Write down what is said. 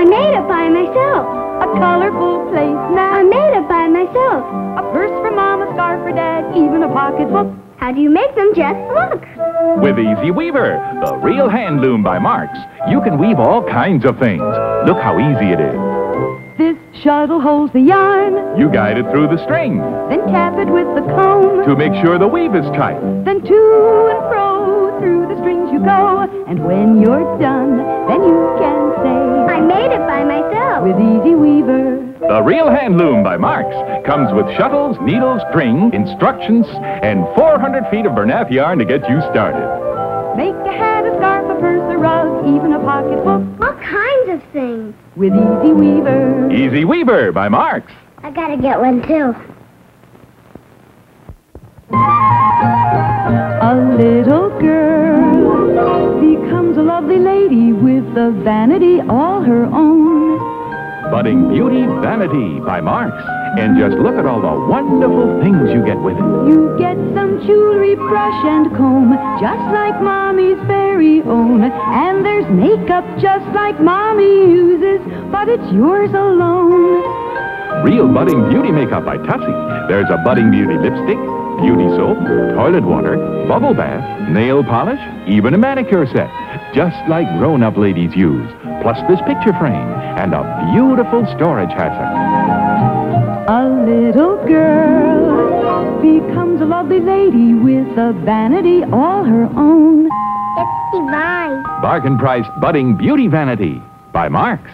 I made it by myself. A colorful place. I made it by myself. A purse for Mama, scarf for Dad, even a pocketbook. How do you make them, Jess? Look. With Easy Weaver, the real hand loom by Marx, you can weave all kinds of things. Look how easy it is. This shuttle holds the yarn. You guide it through the string Then tap it with the comb. to make sure the weave is tight. Then to and fro through the strings you go. And when you're done, then you can say, with Easy Weaver. The real hand loom by Marx comes with shuttles, needles, string, instructions, and 400 feet of Bernat yarn to get you started. Make a hat, a scarf, a purse, a rug, even a pocketbook. All kinds of things. With Easy Weaver. Easy Weaver by Marx. I gotta get one too. A little girl becomes a lovely lady with a vanity all her own. Budding Beauty Vanity by Marx. And just look at all the wonderful things you get with it. You get some jewelry, brush, and comb, just like Mommy's very own. And there's makeup just like Mommy uses, but it's yours alone. Real Budding Beauty Makeup by Tussy. There's a Budding Beauty lipstick, beauty soap, toilet water, bubble bath, nail polish, even a manicure set. Just like grown-up ladies use. Plus this picture frame and a beautiful storage hassock. A little girl becomes a lovely lady with a vanity all her own. It's divine. Bargain priced Budding Beauty Vanity by Marx.